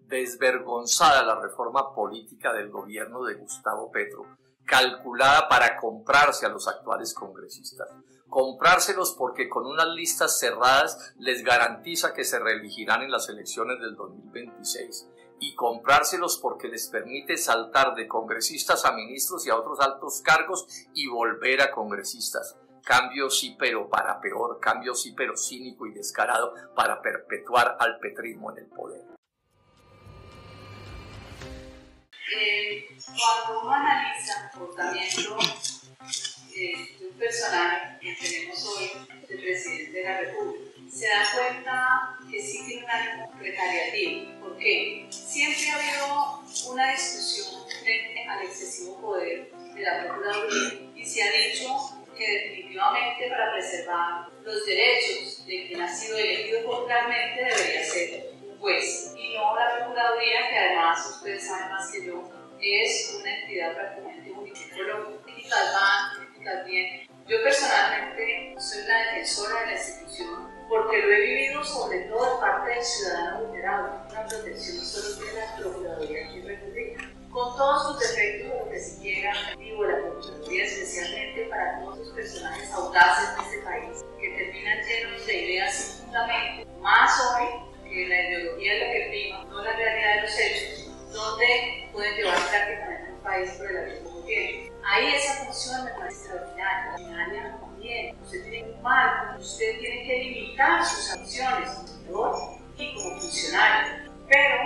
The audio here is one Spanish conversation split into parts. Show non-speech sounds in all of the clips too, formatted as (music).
Desvergonzada la reforma política del gobierno de Gustavo Petro, calculada para comprarse a los actuales congresistas. Comprárselos porque con unas listas cerradas les garantiza que se reelegirán en las elecciones del 2026 y comprárselos porque les permite saltar de congresistas a ministros y a otros altos cargos y volver a congresistas. Cambio sí, pero para peor, cambio sí, pero cínico y descarado para perpetuar al petrismo en el poder. Eh, cuando uno analiza el comportamiento eh, de un personaje que tenemos hoy, el presidente de la República, se da cuenta que sí tiene un ánimo precariativo. ¿Por qué? Siempre ha habido una discusión frente al excesivo poder de la Procuraduría y se ha dicho que definitivamente para preservar los derechos de quien ha sido elegido popularmente debería ser un juez y no la Procuraduría, que además ustedes saben más que yo, es una entidad prácticamente única. Van, críticas bien. Yo personalmente soy la defensora de la institución porque lo he vivido sobre todo de parte del ciudadano vulnerable, una protección solo tiene la Procuraduría aquí en República. Con todos sus defectos, lo que se quiera, digo la Procuraduría especialmente para todos los personajes audaces de este país, que terminan llenos de ideas sin fundamento, más hoy la ideología es lo que prima, no la realidad de los hechos, donde pueden llevar prácticamente un país por el abismo gobierno. Ahí esa función me parece extraordinaria, usted tiene un marco, usted tiene que limitar sus acciones como y como funcionario. Pero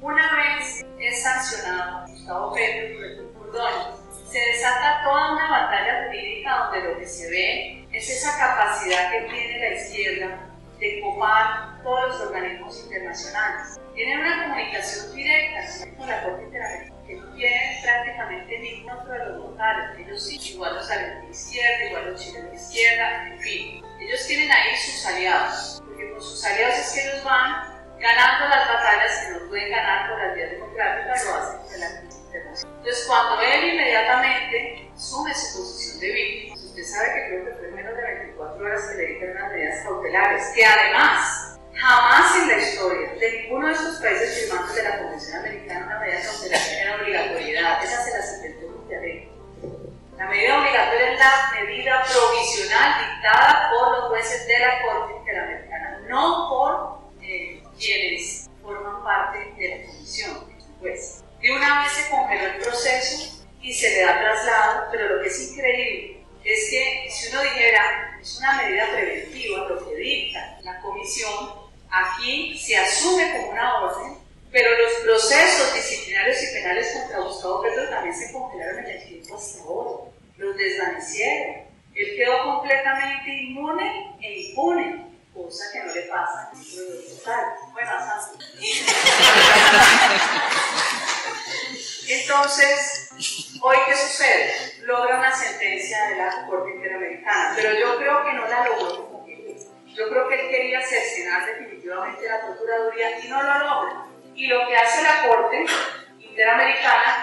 una vez es sancionado Gustavo Petro por el cordón, se desata toda una batalla jurídica donde lo que se ve es esa capacidad que tiene la izquierda de copar todos los organismos internacionales. Tienen una comunicación directa con la Corte Interamericana que no tienen prácticamente ningún otro de los locales. Ellos sí, igual los aliados de izquierda, igual los chilenos de izquierda, en fin. Ellos tienen ahí sus aliados, porque con sus aliados es que ellos van ganando las batallas que no pueden ganar por las vías democráticas, lo hacen con la internacional. Entonces, cuando él inmediatamente asume su posición de víctima, usted sabe que creo que fue menos de 24 horas que le dictan unas medidas cautelares, que además Jamás en la historia de ninguno de estos países firmantes de la Convención Americana una medida cautelar era obligatoriedad. Esa se las inventó Mundialé. La medida obligatoria es la medida provisional dictada por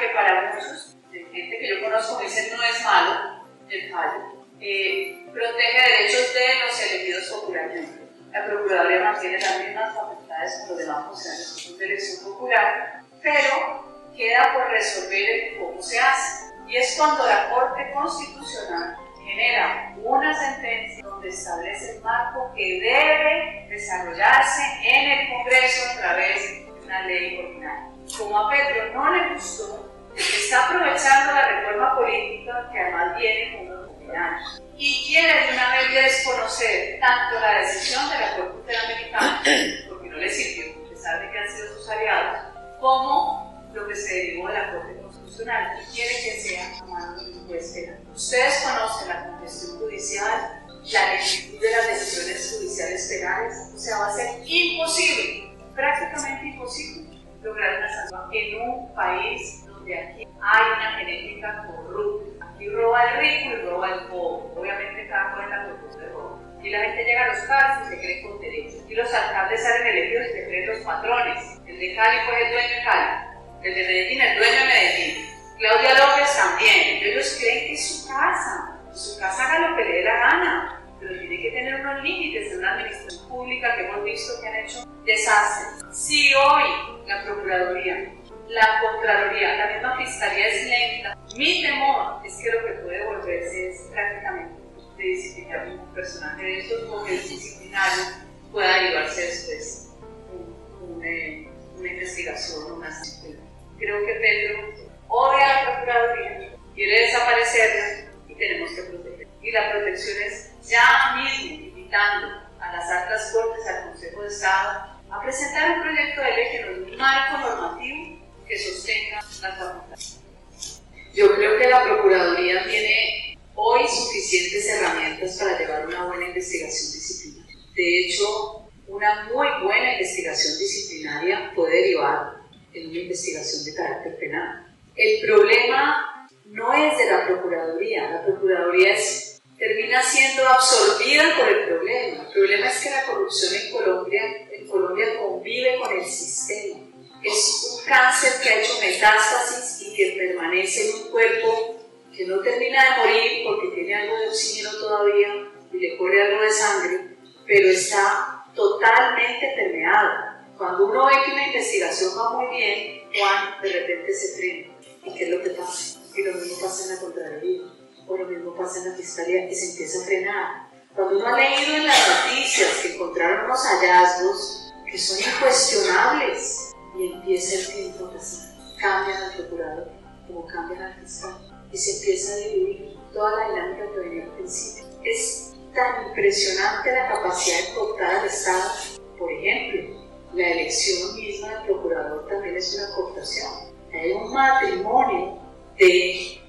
que para muchos, gente que yo conozco, dicen no es malo el fallo, eh, protege derechos de los elegidos popularmente. La Procuraduría mantiene las mismas facultades como los demás funcionarios de elección popular, pero queda por resolver cómo se hace. Y es cuando la Corte Constitucional genera una sentencia donde establece el marco que debe desarrollarse en el Congreso a través de una ley ordinaria. Como a Petro no le gustó, está aprovechando la reforma política que además viene con unos años y quiere de una vez desconocer tanto la decisión de la Corte Interamericana, porque no le sirvió, a pesar de que han sido sus aliados, como lo que se derivó de la Corte y quiere que sea tomado un juez penal. Ustedes conocen la congestión judicial, la lentitud de las decisiones judiciales penales, o sea, va a ser imposible, prácticamente imposible, lograr una sanción en un país donde aquí hay una genética corrupta. Aquí roba el rico y roba el pobre. Obviamente cada cual es la de robo. Y la gente llega a los cargos y se cree con derecho. Y los alcaldes salen elegidos y se creen los patrones. El de Cali fue el dueño de Cali el de Medellín, el dueño de Medellín. Claudia López también. Ellos creen que es su casa. Su casa haga lo que le dé la gana. Pero tiene que tener unos límites de una administración pública que hemos visto que han hecho desastres. Si hoy la Procuraduría, la Contraloría, la misma Fiscalía es lenta. Mi temor es que lo que puede volverse es prácticamente de disciplinar un personaje de estos porque el disciplinario pueda llevarse después una, una investigación, una Creo que Pedro odia a la Procuraduría, quiere desaparecerla y tenemos que proteger. Y la protección es ya mismo invitando a las altas cortes, al Consejo de Estado, a presentar un proyecto de ley que nos dé un marco normativo que sostenga la facultad. Yo creo que la Procuraduría tiene hoy suficientes herramientas para llevar una buena investigación disciplinaria. De hecho, una muy buena investigación disciplinaria puede derivar en una investigación de carácter penal. El problema no es de la Procuraduría, la Procuraduría es, termina siendo absorbida por el problema. El problema es que la corrupción en Colombia, en Colombia convive con el sistema. Es un cáncer que ha hecho metástasis y que permanece en un cuerpo que no termina de morir porque tiene algo de oxígeno todavía y le corre algo de sangre, pero está totalmente permeado. Cuando uno ve que una investigación va muy bien, Juan de repente se frena. ¿Y qué es lo que pasa? Y lo mismo pasa en la Contraloría, o lo mismo pasa en la Fiscalía, que se empieza a frenar. Cuando uno ha leído en las noticias que encontraron unos hallazgos que son incuestionables, y empieza el tiempo a pasar, cambian al procurador, como cambian al fiscal, y se empieza a dividir toda la dinámica que venía al principio. Es tan impresionante la capacidad de cooptar al Estado, por ejemplo, la elección misma del procurador también es una cooptación. Hay un matrimonio de,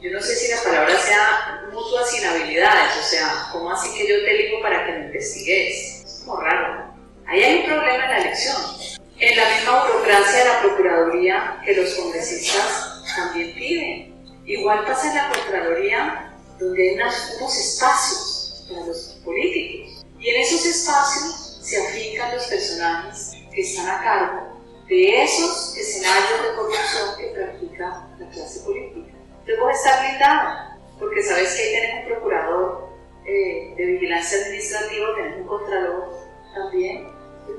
yo no sé si la palabra sea mutuas inhabilidades, o sea, ¿cómo así que yo te elijo para que me investigues? Es como raro. Ahí hay un problema en la elección. En la misma burocracia de la Procuraduría que los congresistas también piden. Igual pasa en la Procuraduría donde hay unos espacios para los políticos. Y en esos espacios se afincan los personajes que están a cargo de esos escenarios de corrupción que practica la clase política. Luego está blindado, porque sabes que ahí tenés un procurador eh, de vigilancia administrativa, tenés un contralor también.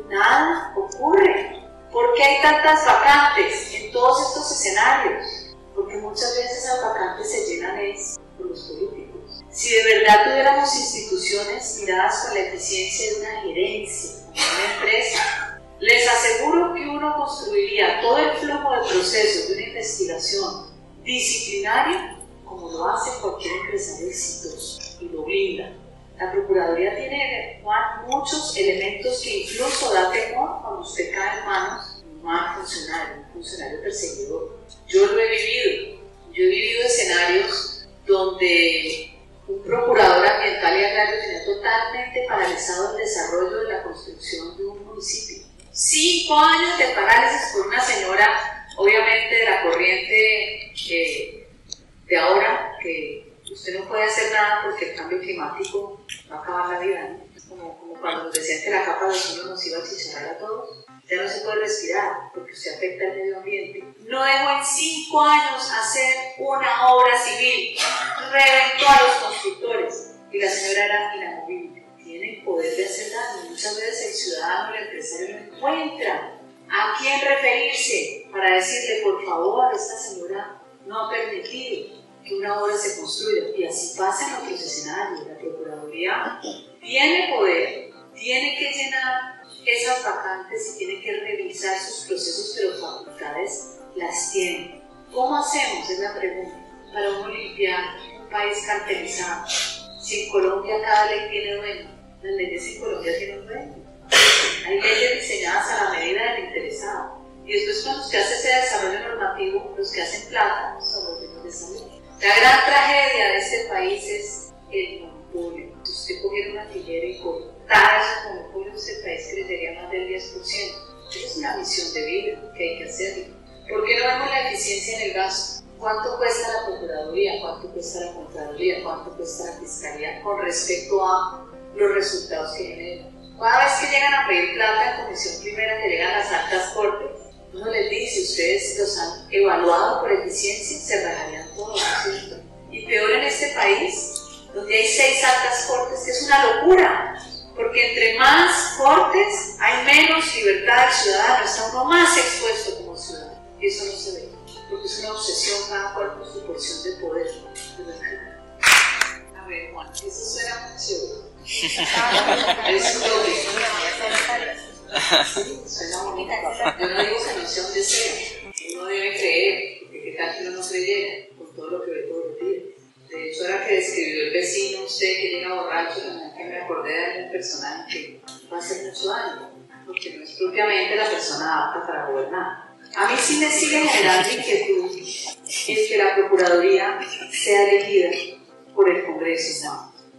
Nada ocurre. ¿Por qué hay tantas vacantes en todos estos escenarios? Porque muchas veces las vacantes se llenan es por los políticos. Si de verdad tuviéramos instituciones miradas con la eficiencia de una gerencia, de una empresa, les aseguro que uno construiría todo el flujo de procesos de una investigación disciplinaria como lo hace cualquier empresario exitoso y lo blinda. La Procuraduría tiene, Juan, muchos elementos que incluso da temor cuando usted cae en manos de un mal funcionario, un funcionario perseguidor. Yo lo he vivido. Yo he vivido escenarios donde un procurador ambiental y agrario tenía totalmente paralizado el desarrollo de la construcción de un municipio. Cinco años de parálisis por una señora, obviamente de la corriente eh, de ahora, que usted no puede hacer nada porque el cambio climático va a acabar la vida, como, como, cuando nos decían que la capa de ozono nos iba a chicharrar a todos. Ya no se puede respirar porque usted afecta al medio ambiente. No dejó en cinco años hacer una obra civil reventó a los constructores y la señora era inamovible. Tiene poder de hacer daño. Muchas veces el ciudadano, el empresario no encuentra a quién referirse para decirle, por favor, esta señora no ha permitido que una obra se construya. Y así pasa en otros escenarios. La Procuraduría tiene poder, tiene que llenar esas vacantes y tiene que revisar sus procesos, pero facultades las tiene. ¿Cómo hacemos? Es la pregunta. Para uno limpiar país cartelizado. Si en Colombia cada ley tiene dueño, las leyes en Colombia tienen dueño. Hay leyes diseñadas a la medida del interesado. Y después cuando usted hace ese desarrollo normativo, los que hacen plata son los dueños. La gran tragedia de este país es el monopolio. Si usted cogiera una tijera y cortara esos monopolios, este país crecería más del 10%. Esa es una misión de vida que hay que hacer. ¿Por qué no vemos la eficiencia en el gasto? ¿Cuánto cuesta la Procuraduría? ¿Cuánto cuesta la Contraloría? ¿Cuánto cuesta la Fiscalía con respecto a los resultados que generan? Cada vez que llegan a pedir plata en comisión primera, que llegan las altas cortes, uno les dice, ustedes los han evaluado por eficiencia, se rajarían. Y peor en este país, donde hay seis altas cortes, que es una locura, porque entre más cortes hay menos libertad del ciudadano, está uno más expuesto eso no se ve, porque es una obsesión cada cual por su porción de poder. A ver, Juan, eso suena muy chévere. es un. Sí, suena bonito. Yo no digo que no sea un deseo. Uno debe creer, porque qué tal que uno no creyera con todo lo que ve todos los días. De hecho, ahora que describió el vecino, usted que llega borracho, que me acordé de algún personaje que va a hacer mucho daño, porque no es propiamente la persona apta para gobernar. A mí sí me sigue generando inquietud es que la Procuraduría sea elegida por el Congreso.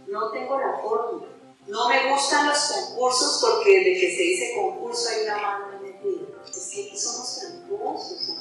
No, no tengo la fórmula. No me gustan los concursos porque desde que se dice concurso hay una mano metida. Es que aquí somos tramposos,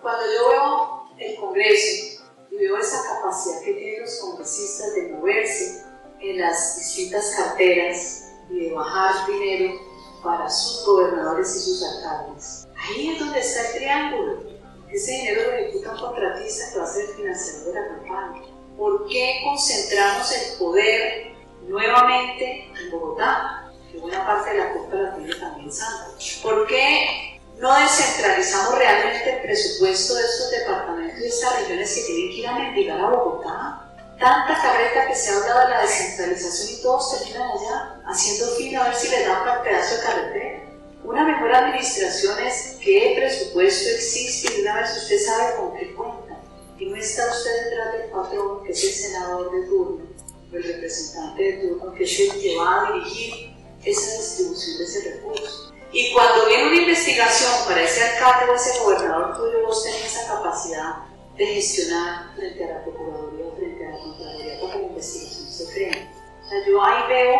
Cuando yo veo el Congreso y veo esa capacidad que tienen los congresistas de moverse en las distintas carteras y de bajar dinero para sus gobernadores y sus alcaldes. Ahí es donde está el triángulo. Ese dinero lo ejecuta un contratista que va a ser el financiador de la campaña. ¿Por qué concentramos el poder nuevamente en Bogotá? Que buena parte de la culpa la tiene también Santa. ¿Por qué no descentralizamos realmente el presupuesto de estos departamentos y estas regiones que tienen que ir a mendigar a Bogotá? Tanta carreta que se ha hablado de la descentralización y todos terminan allá haciendo fin a ver si les dan para pedazo de carretera. Una mejor administración es qué presupuesto existe y una vez usted sabe con qué cuenta. Y no está usted detrás del patrón, que es el senador de turno, el representante de turno, que es el que va a dirigir esa distribución de ese recurso. Y cuando viene una investigación para ese alcalde o ese gobernador tuyo, vos tenés esa capacidad de gestionar frente a la Procuraduría frente a la Contraloría para que la investigación se frene. O sea, yo ahí veo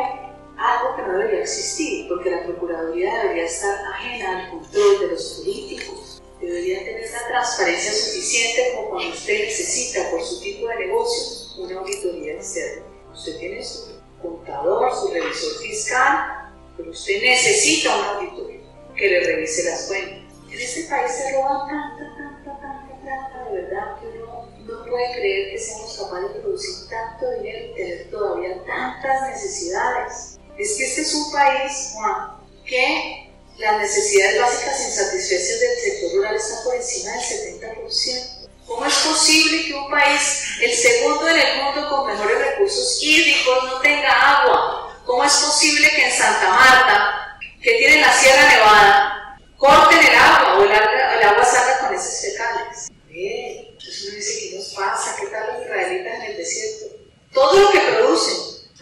algo que no debería existir, porque la Procuraduría debería estar ajena al control de los políticos, debería tener una transparencia suficiente como cuando usted necesita por su tipo de negocio una auditoría externa. Usted tiene su contador, su revisor fiscal, pero usted necesita un auditor que le revise las cuentas. En este país se roban tanta, tanta, tanta plata, de verdad, que uno no puede creer que seamos capaces de producir tanto dinero y tener todavía tantas necesidades es que este es un país, Juan, que las necesidades básicas insatisfechas del sector rural están por encima del 70%. ¿Cómo es posible que un país, el segundo en el mundo con mejores recursos hídricos, no tenga agua? ¿Cómo es posible que en Santa Marta, que tiene la Sierra Nevada, corten el agua o el, agua salga con esos fecales? entonces uno dice, ¿qué nos pasa? ¿Qué tal los israelitas en el desierto? Todo lo que producen,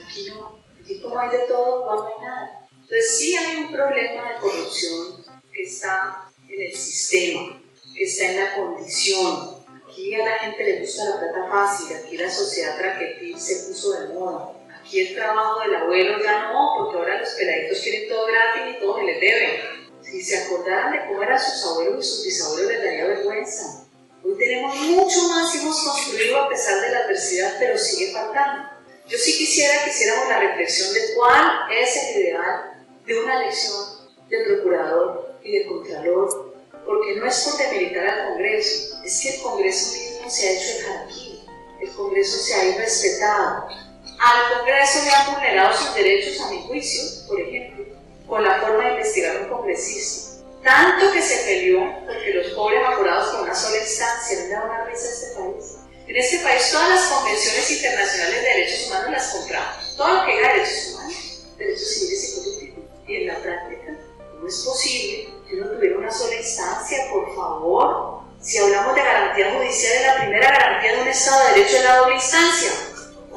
aquí no y como hay de todo, no hay nada. Entonces sí hay un problema de corrupción que está en el sistema, que está en la condición. Aquí a la gente le gusta la plata fácil, aquí la sociedad traquetil se puso de moda. Aquí el trabajo del abuelo ya no, porque ahora los peladitos quieren todo gratis y todo les deben. Si se acordaran de cómo eran sus abuelos y sus bisabuelos, les daría vergüenza. Hoy tenemos mucho más y hemos construido a pesar de la adversidad, pero sigue faltando. Yo sí quisiera que hiciéramos la reflexión de cuál es el ideal de una elección de procurador y de contralor, porque no es por demilitar al Congreso, es que el Congreso mismo se ha hecho el jaraquí, el Congreso se ha irrespetado. Al Congreso le han vulnerado sus derechos a mi juicio, por ejemplo, con la forma de investigar un congresista. Tanto que se peleó porque los pobres apurados con una sola instancia no daban una risa a este país en este país todas las convenciones internacionales de derechos humanos las compramos. Todo lo que diga derechos humanos, derechos civiles y políticos. Y en la práctica, no es posible que uno tuviera una sola instancia, por favor. Si hablamos de garantía judicial, la primera garantía de un Estado de Derecho es la doble instancia.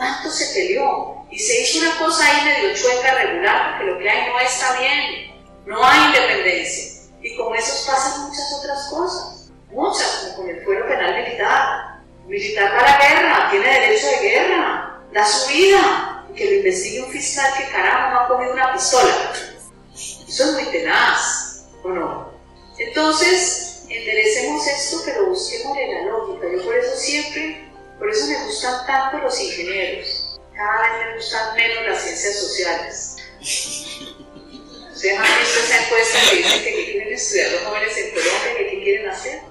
¿Cuánto se peleó? Y se hizo una cosa ahí medio chueca, regular, porque lo que hay no está bien. No hay independencia. Y con eso pasan muchas otras cosas. Muchas, como con el fuero penal militar Militar para guerra, tiene derecho de guerra, da su vida, que lo investigue un fiscal que carajo no ha cogido una pistola. Eso es muy tenaz, ¿o no? Entonces, enderecemos esto, pero busquemos la lógica. Yo por eso siempre, por eso me gustan tanto los ingenieros. Cada vez me gustan menos las ciencias sociales. ¿Ustedes han visto esa encuesta que dice que quieren estudiar los jóvenes en Colombia y qué quieren hacer?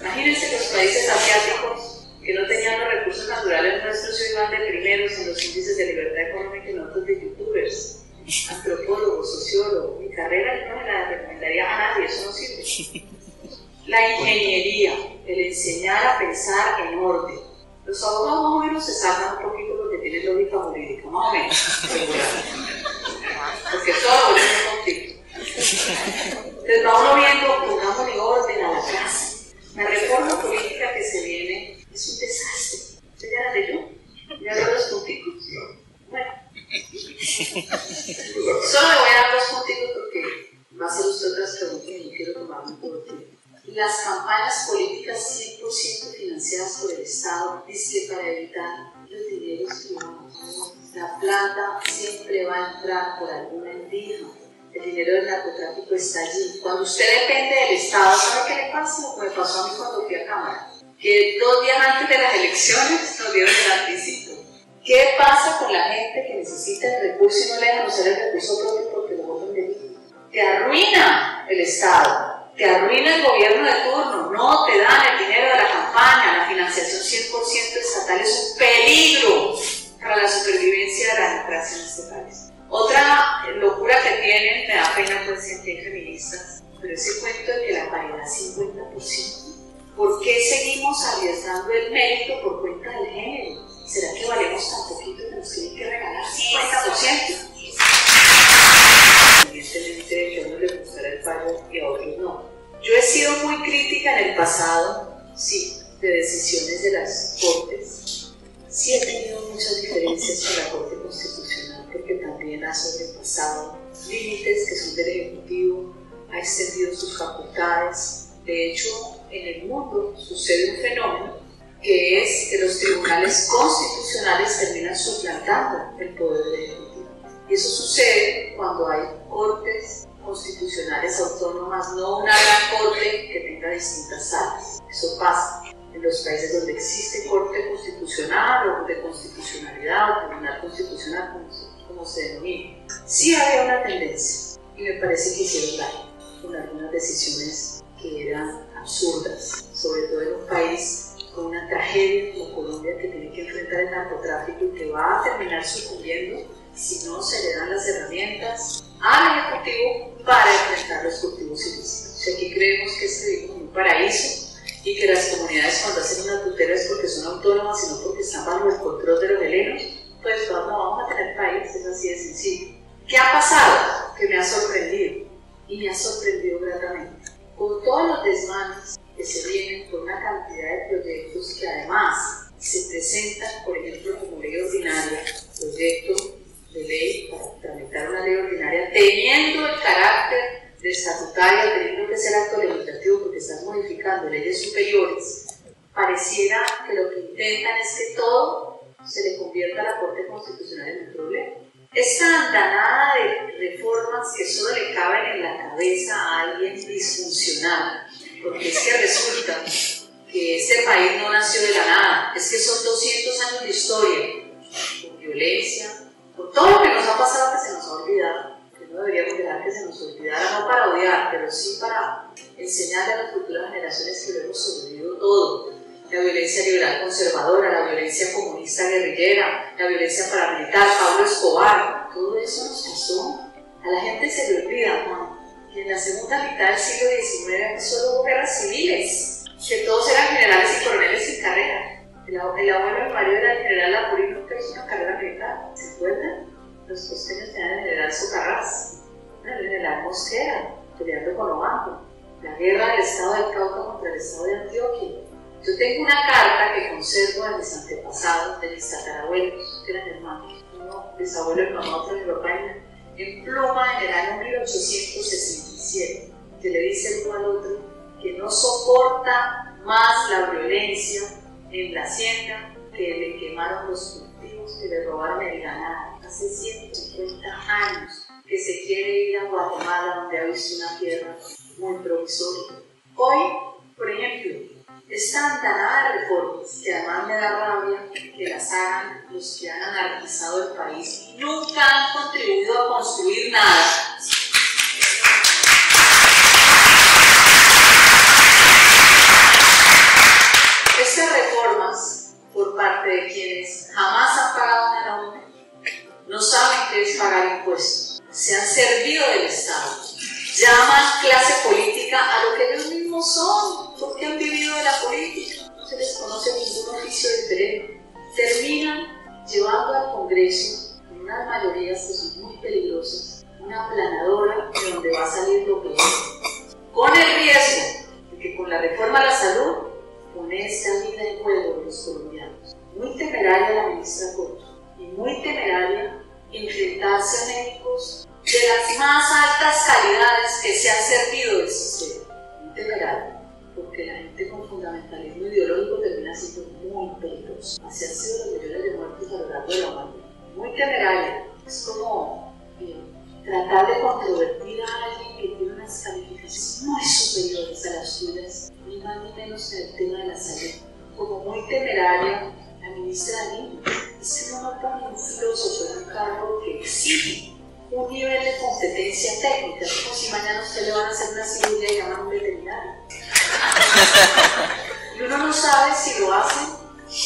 Imagínense, los países asiáticos que no tenían los recursos naturales nuestros y iban de primeros en los índices de libertad económica y nosotros de youtubers. la (laughs) ingeniería, el enseñar a pensar en orden. Los abogados más o menos se salgan un poquito porque tienen lógica jurídica, más o menos. (laughs) porque todo es un conflicto. Entonces va uno viendo, pongámosle orden a la clase. La reforma política que se viene es un desastre. ¿Usted ya la leyó? ¿Ya veo los punticos? Bueno. (laughs) Solo le voy a dar dos punticos porque va a hacer usted otras preguntas y no quiero tomar un poco tiempo. Las campañas políticas 100% financiadas por el Estado, dice que para evitar los dineros privados. La plata siempre va a entrar por alguna endija. El dinero del narcotráfico está allí. Cuando usted depende del Estado, ¿sabe qué le pasa? Lo que me pasó a mí cuando fui a Cámara. Que dos días antes de las elecciones nos dieron el anticipo. ¿Qué pasa con la gente que necesita el recurso y no le dejan usar el recurso propio porque lo votan de Te arruina el Estado, te arruina el gobierno de turno, no te dan el dinero de la campaña, la financiación 100% estatal es un peligro para la supervivencia de la democracia en este país. Otra locura que tienen, me da pena pues sentir feministas, pero ese cuento de que la paridad es 50%. ¿Por qué seguimos arriesgando el mérito por cuenta del género? ¿Será que valemos tan poquito que nos tienen que regalar 50%? Evidentemente a uno le gustará el pago y a otros no. Yo he sido muy crítica en el pasado, sí, de decisiones de las cortes. Sí he tenido muchas diferencias con la Corte Constitucional porque también ha sobrepasado límites que son del Ejecutivo, ha extendido sus facultades. De hecho, en el mundo sucede un fenómeno que es que los tribunales constitucionales terminan suplantando el poder del Ejecutivo. Eso sucede cuando hay cortes constitucionales autónomas, no una gran corte que tenga distintas salas. Eso pasa en los países donde existe corte constitucional o de constitucionalidad o tribunal constitucional, como, como se denomina. Sí había una tendencia y me parece que hicieron daño con algunas decisiones que eran absurdas, sobre todo en un país con una tragedia como Colombia que tiene que enfrentar el narcotráfico y que va a terminar sucumbiendo si no se le dan las herramientas al Ejecutivo para enfrentar los cultivos ilícitos. Aquí creemos que este es un paraíso y que las comunidades cuando hacen una tutela es porque son autónomas, sino porque están bajo el control de los helenos, pues no vamos a tener país, es así de sencillo. ¿Qué ha pasado? Que me ha sorprendido y me ha sorprendido gratamente. Con todos los desmanes que se vienen con una cantidad de proyectos que además se presentan, por ejemplo, como ley ordinaria, proyecto de ley una ley ordinaria, teniendo el carácter de estatutaria, teniendo que ser acto legislativo porque están modificando leyes superiores, pareciera que lo que intentan es que todo se le convierta a la Corte Constitucional en un problema. Esta andanada de reformas que solo le caben en la cabeza a alguien disfuncional, porque es que resulta que este país no nació de la nada, es que son 200 años de historia, con violencia, todo lo que nos ha pasado que se nos ha olvidado, que no deberíamos dejar que se nos olvidara, no para odiar, pero sí para enseñarle a las futuras generaciones que lo hemos sobrevivido todo. La violencia liberal conservadora, la violencia comunista guerrillera, la violencia paramilitar, Pablo Escobar, todo eso nos pasó. A la gente se le olvida, ¿no? que en la segunda mitad del siglo XIX solo hubo guerras civiles, que todos eran generales y coroneles sin carrera. El, abuelo de Mario era el general Apurino, que hizo una carrera militar, ¿se acuerdan? Los costeños tenían el general Socarrás, el general Mosquera, peleando con Obando, la guerra del Estado del Cauca contra el Estado de Antioquia. Yo tengo una carta que conservo de mis antepasados, de mis tatarabuelos, que eran hermanos, uno bisabuelo de mamá, otro de papá, en pluma en el año 1867, que le dice uno al otro que no soporta más la violencia en la hacienda que le quemaron los cultivos, que le robaron el ganado. Hace 150 años que se quiere ir a Guatemala, donde ha visto una tierra muy provisoria. Hoy, por ejemplo, esta andanada de reformas, que además me da rabia que las hagan los que han anarquizado el país, nunca han contribuido a construir nada. Se han servido del Estado, llaman clase política a lo que ellos mismos son, porque han vivido de la política, no se les conoce ningún oficio diferente. Terminan llevando al Congreso, con unas mayorías que son muy peligrosas, una planadora de donde va a salir lo es, con el riesgo de que con la reforma a la salud pone esta vida en juego de los colombianos. Muy temeraria la ministra Corto y muy temeraria enfrentarse a médicos de las más altas calidades que se han servido del sistema. Temeraria, porque la gente con fundamentalismo ideológico termina siendo muy peligrosa. Así han sido los millones de muertos a lo largo de la humanidad. Muy temeraria. Es como eh, tratar de controvertir a alguien que tiene unas calificaciones muy superiores a las suyas, ni más ni menos en el tema de la salud. Como muy temeraria la ministra Dani, es que no pone un filósofo un cargo que exige un nivel de competencia técnica, como si mañana usted le van a hacer una cirugía y llaman a un veterinario. (laughs) y uno no sabe si lo hacen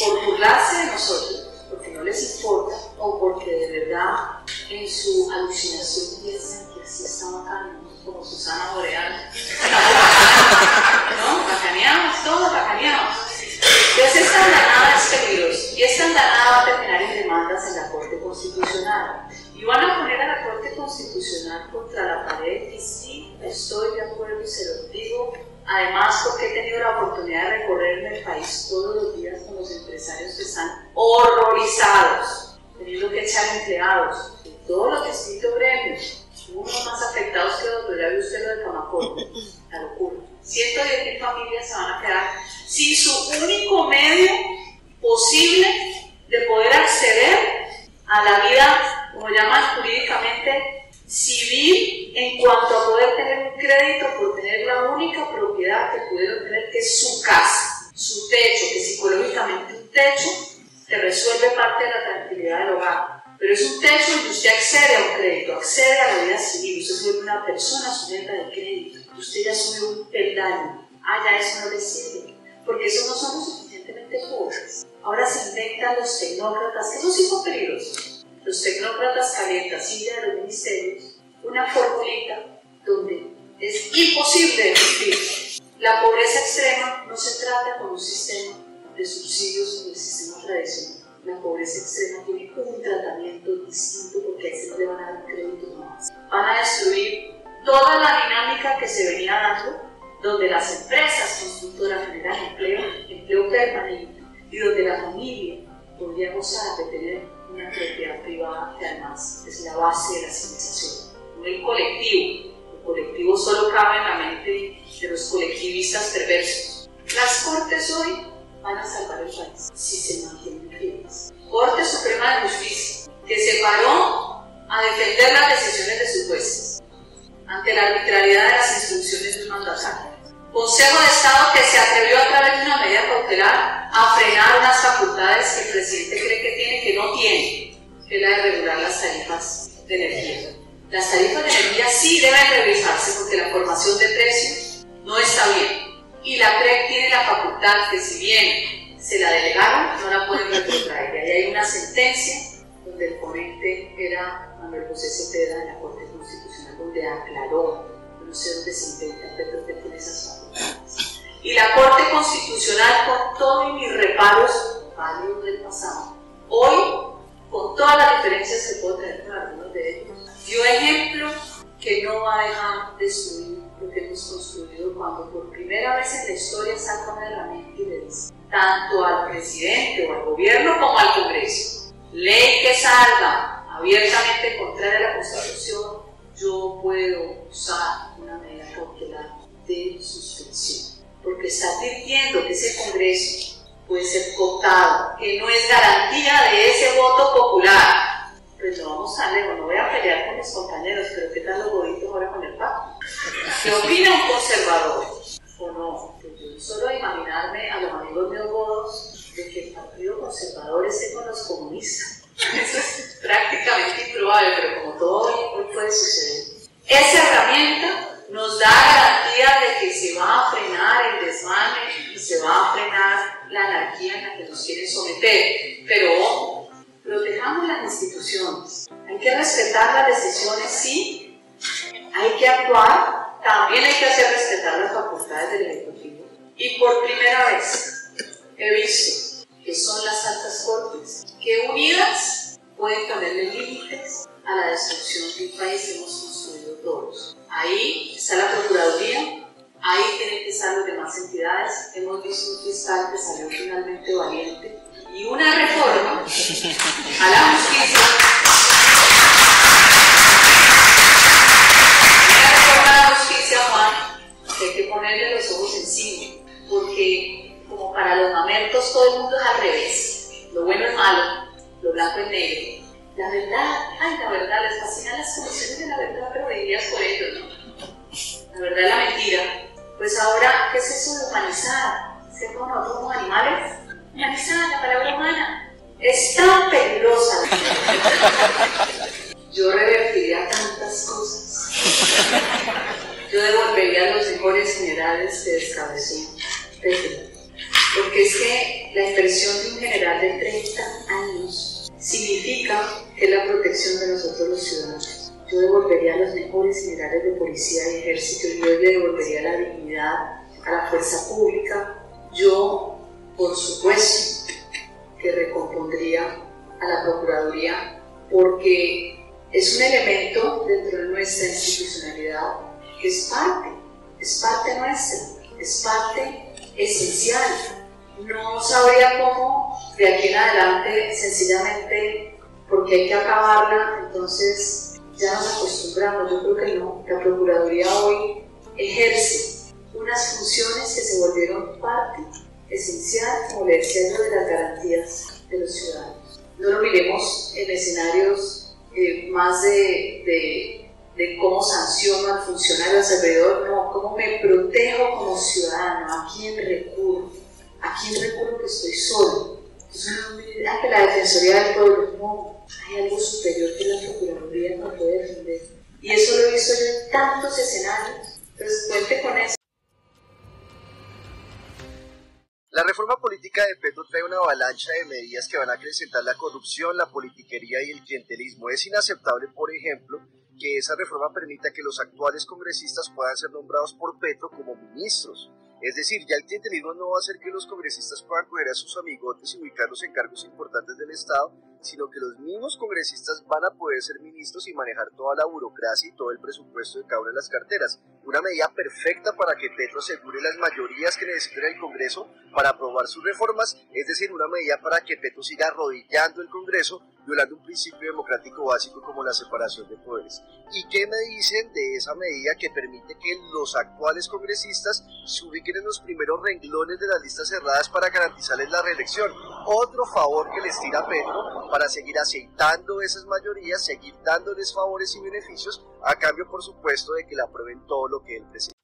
por burlarse de nosotros, porque no les importa, o porque de verdad en su alucinación piensan que así está bacano, como Susana Boreal. (laughs) Contra la pared y sí, estoy de acuerdo y se lo digo. Además, porque he tenido la oportunidad de recorrerme el país todos los días con los empresarios que están horrorizados, teniendo que echar empleados de todos los distintos gremios, unos más afectados que otros, ya vio usted lo de Camacoto, la locura. 110 mil familias se van a quedar sin su único medio posible de poder acceder a la vida, como llaman jurídicamente, civil en cuanto a poder tener un crédito por tener la única propiedad que pudieron tener, que es su casa, su techo, que psicológicamente un techo te resuelve parte de la tranquilidad del hogar. Pero es un techo donde usted accede a un crédito, accede a la vida civil, usted se una persona sujeta de crédito, usted ya sube un peldaño, ah, ya eso no le sirve, porque eso no somos suficientemente pobres. Ahora se inventan los tecnócratas, que esos sí son peligrosos, los tecnócratas calientasilla de los ministerios, una formulita donde es imposible discutir. La pobreza extrema no se trata con un sistema de subsidios como el sistema tradicional la pobreza extrema tiene un tratamiento distinto porque a ese le van a dar crédito más. Van a destruir toda la dinámica que se venía dando, donde las empresas constructoras generan empleo, empleo permanente, y donde la familia podría gozar de tener una propiedad privada que además es la base de la civilización, no el colectivo. El colectivo solo cabe en la mente de los colectivistas perversos. Las cortes hoy van a salvar el país si se mantienen firmes. Corte Suprema de Justicia, que se paró a defender las decisiones de sus jueces ante la arbitrariedad de las instrucciones de un mandatario. Consejo de Estado que se atrevió a través de una medida cautelar a frenar unas facultades que el presidente cree que tiene que no tiene, que es la de regular las tarifas de energía. Las tarifas de energía sí deben revisarse porque la formación de precios no está bien y la CREC tiene la facultad que si bien se la delegaron, no la pueden retrotraer. Y hay una sentencia donde el ponente era Manuel José Cepeda de la Corte Constitucional, donde aclaró, no sé dónde se que tiene esas. Y la Corte Constitucional, con todos mis reparos válidos del pasado, hoy, con todas las diferencias que puedo tener con algunos de ellos, dio ejemplo que no va a dejar de subir lo que hemos construido cuando por primera vez en la historia saca una herramienta y le dice tanto al presidente o al gobierno como al Congreso, ley que salga abiertamente contraria a la Constitución, yo puedo usar una medida cautelar de suspensión, porque está advirtiendo que ese Congreso puede ser cotado, que no es garantía de ese voto popular, pues no vamos a lejos, no voy a pelear con mis compañeros, pero ¿qué tal los boditos ahora con el Papa? ¿Qué opina un conservador? ¿O no? Pues yo solo imaginarme a los amigos míos godos de que el Partido Conservador esté con los comunistas. Eso es prácticamente improbable, pero como todo hoy puede suceder. Esa herramienta nos da garantía de que se va a frenar el desmane y se va a frenar la anarquía en la que nos quieren someter. Pero protejamos las instituciones. Hay que respetar las decisiones, sí. Hay que actuar también hay que hacer respetar las facultades del Ejecutivo. Y por primera vez he visto que son las altas cortes que unidas pueden ponerle límites a la destrucción de un país que hemos construido todos. Ahí está la Procuraduría, ahí tienen que estar las demás entidades. Hemos visto un fiscal que salió finalmente valiente y una reforma a la justicia. Una reforma a la justicia, Juan, hay que ponerle los ojos encima, porque como para los mamertos todo el mundo es al revés. Lo bueno es malo, lo blanco es negro la verdad, ay, la verdad, les fascinan las condiciones de la verdad, pero vivirías por ellos, ¿no? La verdad es la mentira. Pues ahora, ¿qué es eso de humanizar? ¿Ser como nosotros como animales? Humanizar, la palabra humana. Es tan peligrosa. Yo revertiría tantas cosas. Yo devolvería los mejores generales que descabezó Porque es que la inversión de un general de 30 años significa que es la protección de nosotros los ciudadanos. Yo devolvería los mejores generales de policía y ejército, yo le devolvería la dignidad a la fuerza pública, yo, por supuesto, que recompondría a la Procuraduría, porque es un elemento dentro de nuestra institucionalidad que es parte, es parte nuestra, es parte esencial. No sabría cómo de aquí en adelante, sencillamente porque hay que acabarla, entonces ya nos acostumbramos, yo creo que no, la Procuraduría hoy ejerce unas funciones que se volvieron parte esencial, como le decía de las garantías de los ciudadanos. No lo miremos en escenarios eh, más de, de, de, cómo sanciono al funcionario, al servidor, no, cómo me protejo como ciudadano, a quién recurro, a quién recurro que estoy solo que la Defensoría del Pueblo, no, hay algo superior que la Procuraduría no puede defender. Y eso lo he visto en tantos escenarios. Entonces, cuente con eso. La reforma política de Petro trae una avalancha de medidas que van a acrecentar la corrupción, la politiquería y el clientelismo. Es inaceptable, por ejemplo, que esa reforma permita que los actuales congresistas puedan ser nombrados por Petro como ministros. Es decir, ya el clientelismo no va a hacer que los congresistas puedan coger a sus amigotes y ubicarlos en cargos importantes del Estado, sino que los mismos congresistas van a poder ser ministros y manejar toda la burocracia y todo el presupuesto de cada una de las carteras. Una medida perfecta para que Petro asegure las mayorías que necesita el Congreso para aprobar sus reformas, es decir, una medida para que Petro siga arrodillando el Congreso, violando un principio democrático básico como la separación de poderes. ¿Y qué me dicen de esa medida que permite que los actuales congresistas se ubiquen en los primeros renglones de las listas cerradas para garantizarles la reelección? Otro favor que les tira Petro para seguir aceitando esas mayorías, seguir dándoles favores y beneficios, a cambio, por supuesto, de que le aprueben todo lo que él presenta.